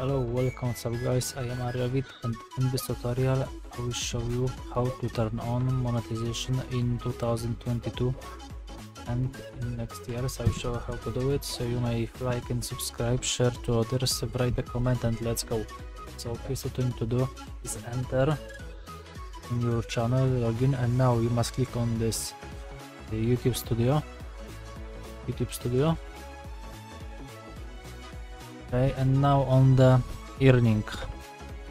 Hello, welcome what's up guys, I am Ariowit and in this tutorial I will show you how to turn on monetization in 2022 and in next years I will show how to do it. So you may like and subscribe, share to others, write a comment and let's go. So first thing to do is enter in your channel, login and now you must click on this YouTube studio, YouTube studio okay and now on the earning.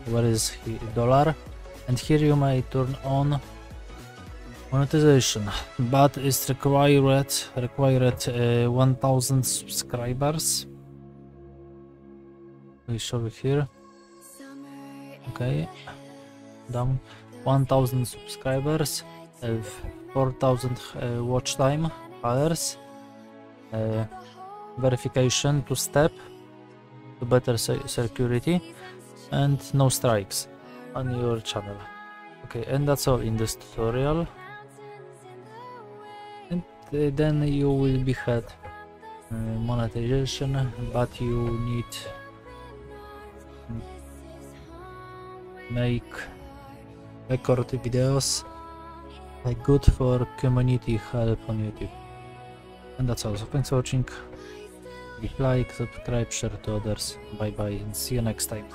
Where is he? Dollar. And here you may turn on monetization. But it's required required uh, 1000 subscribers. We show it here. Okay. Down. 1000 subscribers. Uh, 4000 uh, watch time hours. Uh, verification to step to better security and no strikes on your channel. Okay and that's all in this tutorial. And uh, then you will be had uh, monetization but you need make record videos like good for community help on youtube. And that's all. So thanks for watching like, subscribe, share to others. Bye bye and see you next time.